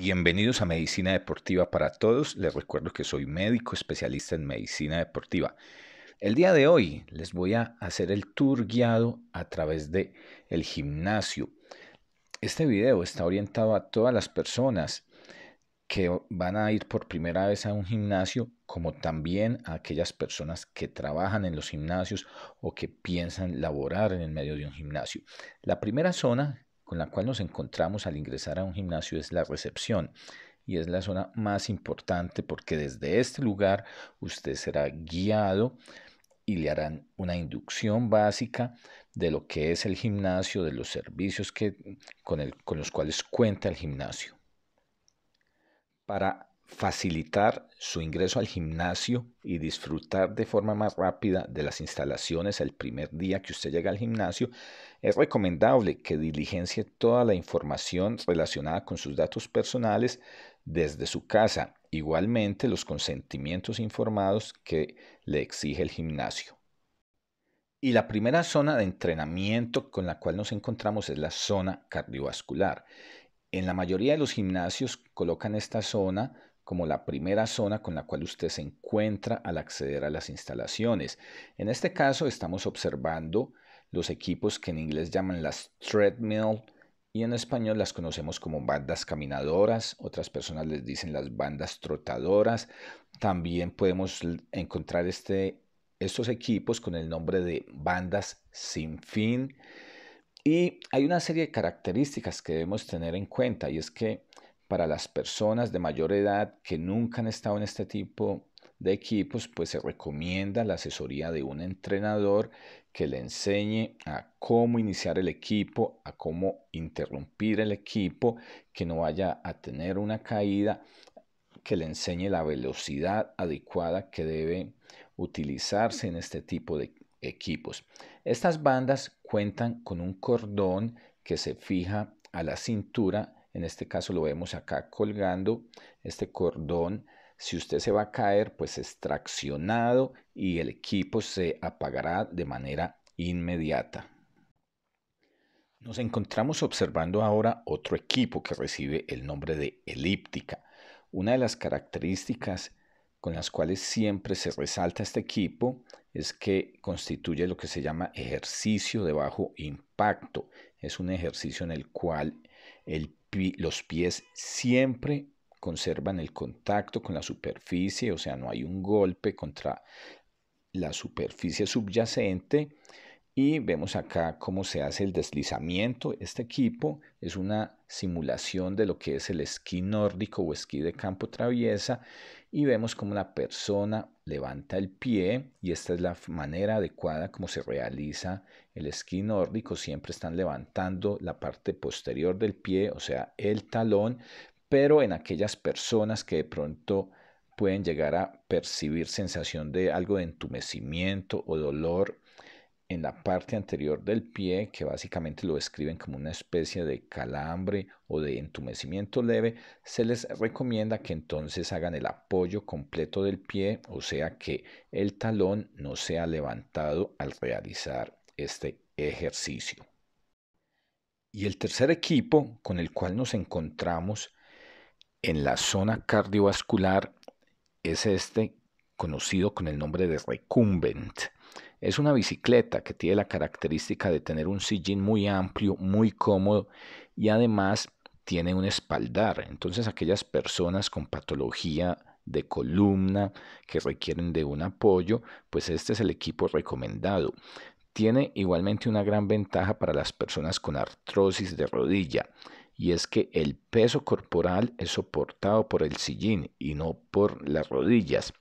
Bienvenidos a Medicina Deportiva para Todos. Les recuerdo que soy médico especialista en medicina deportiva. El día de hoy les voy a hacer el tour guiado a través de el gimnasio. Este video está orientado a todas las personas que van a ir por primera vez a un gimnasio, como también a aquellas personas que trabajan en los gimnasios o que piensan laborar en el medio de un gimnasio. La primera zona con la cual nos encontramos al ingresar a un gimnasio es la recepción y es la zona más importante porque desde este lugar usted será guiado y le harán una inducción básica de lo que es el gimnasio, de los servicios que, con, el, con los cuales cuenta el gimnasio. Para facilitar su ingreso al gimnasio y disfrutar de forma más rápida de las instalaciones el primer día que usted llega al gimnasio, es recomendable que diligencie toda la información relacionada con sus datos personales desde su casa, igualmente los consentimientos informados que le exige el gimnasio. Y la primera zona de entrenamiento con la cual nos encontramos es la zona cardiovascular. En la mayoría de los gimnasios colocan esta zona como la primera zona con la cual usted se encuentra al acceder a las instalaciones. En este caso estamos observando los equipos que en inglés llaman las treadmill y en español las conocemos como bandas caminadoras, otras personas les dicen las bandas trotadoras. También podemos encontrar este, estos equipos con el nombre de bandas sin fin. Y hay una serie de características que debemos tener en cuenta y es que para las personas de mayor edad que nunca han estado en este tipo de equipos, pues se recomienda la asesoría de un entrenador que le enseñe a cómo iniciar el equipo, a cómo interrumpir el equipo, que no vaya a tener una caída, que le enseñe la velocidad adecuada que debe utilizarse en este tipo de equipos. Estas bandas cuentan con un cordón que se fija a la cintura, en este caso lo vemos acá colgando, este cordón, si usted se va a caer, pues es traccionado y el equipo se apagará de manera inmediata. Nos encontramos observando ahora otro equipo que recibe el nombre de elíptica. Una de las características con las cuales siempre se resalta este equipo es que constituye lo que se llama ejercicio de bajo impacto. Es un ejercicio en el cual los pies siempre conservan el contacto con la superficie, o sea, no hay un golpe contra la superficie subyacente y vemos acá cómo se hace el deslizamiento. Este equipo es una simulación de lo que es el esquí nórdico o esquí de campo traviesa y vemos cómo la persona levanta el pie y esta es la manera adecuada como se realiza el esquí nórdico. Siempre están levantando la parte posterior del pie, o sea, el talón, pero en aquellas personas que de pronto pueden llegar a percibir sensación de algo de entumecimiento o dolor en la parte anterior del pie, que básicamente lo describen como una especie de calambre o de entumecimiento leve, se les recomienda que entonces hagan el apoyo completo del pie, o sea que el talón no sea levantado al realizar este ejercicio. Y el tercer equipo con el cual nos encontramos en la zona cardiovascular es este conocido con el nombre de recumbent. Es una bicicleta que tiene la característica de tener un sillín muy amplio, muy cómodo y además tiene un espaldar. Entonces aquellas personas con patología de columna que requieren de un apoyo, pues este es el equipo recomendado. Tiene igualmente una gran ventaja para las personas con artrosis de rodilla y es que el peso corporal es soportado por el sillín y no por las rodillas.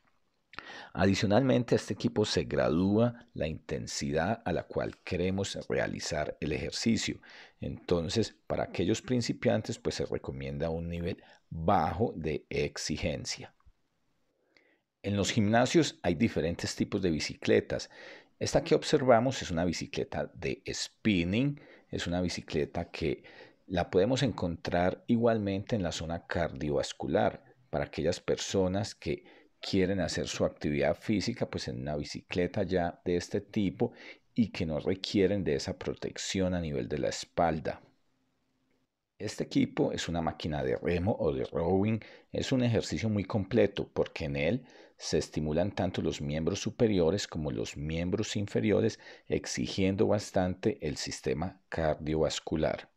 Adicionalmente, a este equipo se gradúa la intensidad a la cual queremos realizar el ejercicio. Entonces, para aquellos principiantes, pues se recomienda un nivel bajo de exigencia. En los gimnasios hay diferentes tipos de bicicletas. Esta que observamos es una bicicleta de spinning, es una bicicleta que la podemos encontrar igualmente en la zona cardiovascular para aquellas personas que quieren hacer su actividad física pues en una bicicleta ya de este tipo y que no requieren de esa protección a nivel de la espalda. Este equipo es una máquina de remo o de rowing. Es un ejercicio muy completo porque en él se estimulan tanto los miembros superiores como los miembros inferiores, exigiendo bastante el sistema cardiovascular.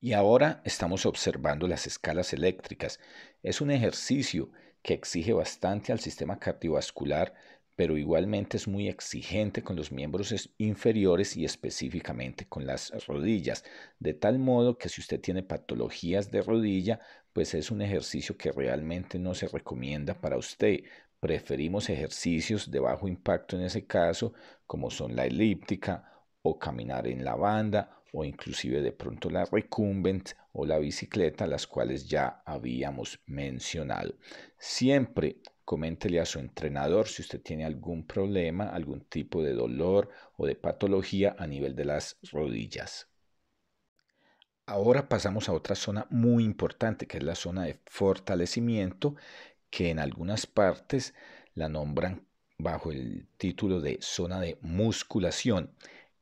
Y ahora estamos observando las escalas eléctricas. Es un ejercicio que exige bastante al sistema cardiovascular, pero igualmente es muy exigente con los miembros inferiores y específicamente con las rodillas, de tal modo que si usted tiene patologías de rodilla, pues es un ejercicio que realmente no se recomienda para usted. Preferimos ejercicios de bajo impacto en ese caso, como son la elíptica o caminar en la banda o inclusive de pronto la recumbent o la bicicleta, las cuales ya habíamos mencionado. Siempre coméntele a su entrenador si usted tiene algún problema, algún tipo de dolor o de patología a nivel de las rodillas. Ahora pasamos a otra zona muy importante, que es la zona de fortalecimiento, que en algunas partes la nombran bajo el título de zona de musculación.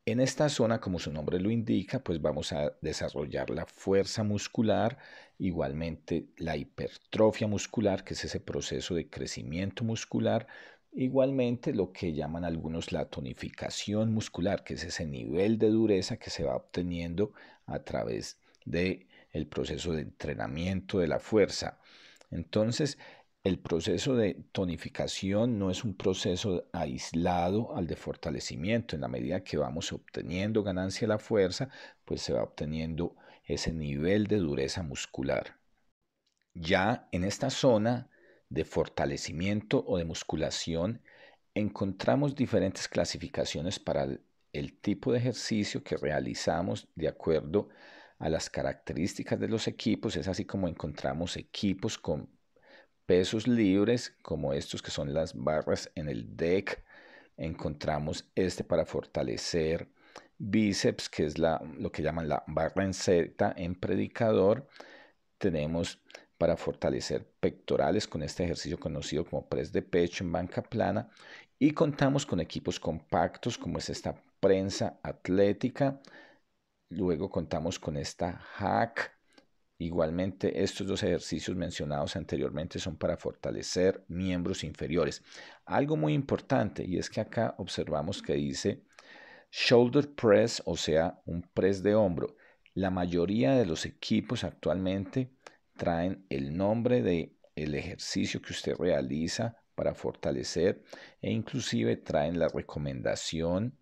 En esta zona, como su nombre lo indica, pues vamos a desarrollar la fuerza muscular, igualmente la hipertrofia muscular, que es ese proceso de crecimiento muscular, igualmente lo que llaman algunos la tonificación muscular, que es ese nivel de dureza que se va obteniendo a través del el proceso de entrenamiento de la fuerza. Entonces, el proceso de tonificación no es un proceso aislado al de fortalecimiento. En la medida que vamos obteniendo ganancia de la fuerza, pues se va obteniendo ese nivel de dureza muscular. Ya en esta zona de fortalecimiento o de musculación encontramos diferentes clasificaciones para el, tipo de ejercicio que realizamos de acuerdo a las características de los equipos. Es así como encontramos equipos con pesos libres como estos que son las barras en el deck. Encontramos este para fortalecer bíceps, que es lo que llaman la barra en Z en predicador. Tenemos para fortalecer pectorales con este ejercicio conocido como press de pecho en banca plana. Y contamos con equipos compactos como es esta prensa atlética. Luego contamos con esta hack Igualmente, estos dos ejercicios mencionados anteriormente son para fortalecer miembros inferiores. Algo muy importante y es que acá observamos que dice shoulder press, o sea, un press de hombro. La mayoría de los equipos actualmente traen el nombre de el ejercicio que usted realiza para fortalecer e inclusive traen la recomendación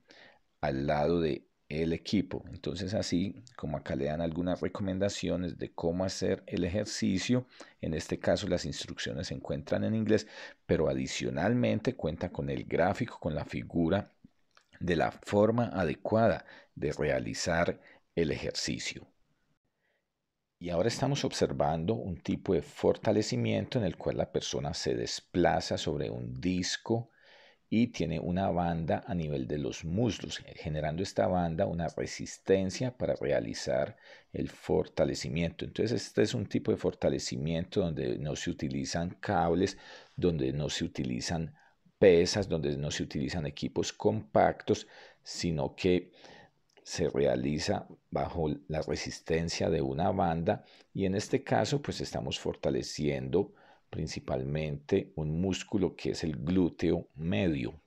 al lado de el equipo. Entonces así como acá le dan algunas recomendaciones de cómo hacer el ejercicio, en este caso las instrucciones se encuentran en inglés, pero adicionalmente cuenta con el gráfico, con la figura de la forma adecuada de realizar el ejercicio. Y ahora estamos observando un tipo de fortalecimiento en el cual la persona se desplaza sobre un disco y tiene una banda a nivel de los muslos, generando esta banda una resistencia para realizar el fortalecimiento. Entonces este es un tipo de fortalecimiento donde no se utilizan cables, donde no se utilizan pesas, donde no se utilizan equipos compactos, sino que se realiza bajo la resistencia de una banda y en este caso pues estamos fortaleciendo principalmente un músculo que es el glúteo medio.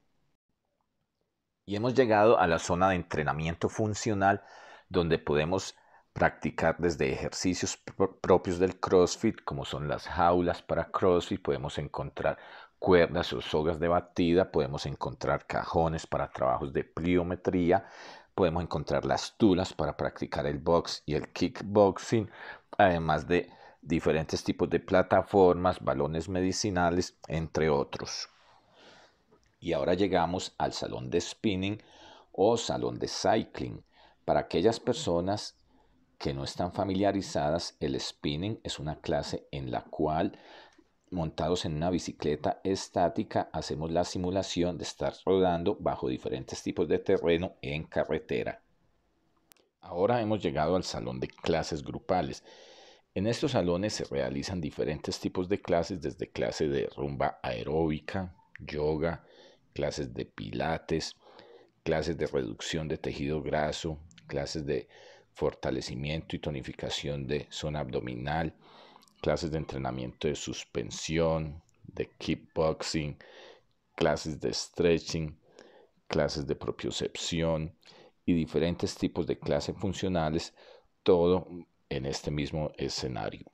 Y hemos llegado a la zona de entrenamiento funcional donde podemos practicar desde ejercicios propios del CrossFit, como son las jaulas para CrossFit, podemos encontrar cuerdas o sogas de batida, podemos encontrar cajones para trabajos de pliometría, podemos encontrar las tulas para practicar el box y el kickboxing, además de diferentes tipos de plataformas, balones medicinales, entre otros. Y ahora llegamos al salón de spinning o salón de cycling. Para aquellas personas que no están familiarizadas, el spinning es una clase en la cual montados en una bicicleta estática hacemos la simulación de estar rodando bajo diferentes tipos de terreno en carretera. Ahora hemos llegado al salón de clases grupales. En estos salones se realizan diferentes tipos de clases, desde clases de rumba aeróbica, yoga, clases de pilates, clases de reducción de tejido graso, clases de fortalecimiento y tonificación de zona abdominal, clases de entrenamiento de suspensión, de kickboxing, clases de stretching, clases de propiocepción y diferentes tipos de clases funcionales, todo en este mismo escenario.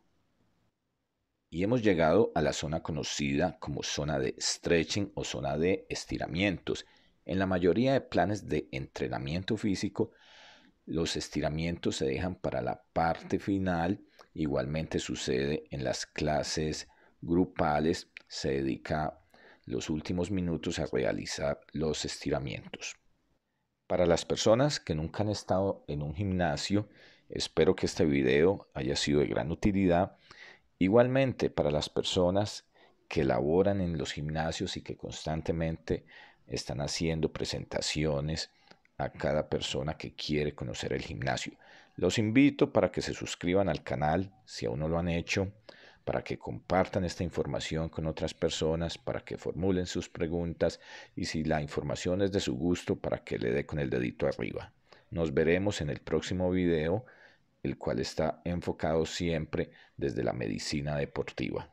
Y hemos llegado a la zona conocida como zona de stretching o zona de estiramientos. En la mayoría de planes de entrenamiento físico, los estiramientos se dejan para la parte final. Igualmente sucede en las clases grupales. Se dedica los últimos minutos a realizar los estiramientos. Para las personas que nunca han estado en un gimnasio, espero que este video haya sido de gran utilidad. Igualmente para las personas que laboran en los gimnasios y que constantemente están haciendo presentaciones a cada persona que quiere conocer el gimnasio. Los invito para que se suscriban al canal si aún no lo han hecho, para que compartan esta información con otras personas, para que formulen sus preguntas y si la información es de su gusto, para que le dé con el dedito arriba. Nos veremos en el próximo video, el cual está enfocado siempre desde la medicina deportiva.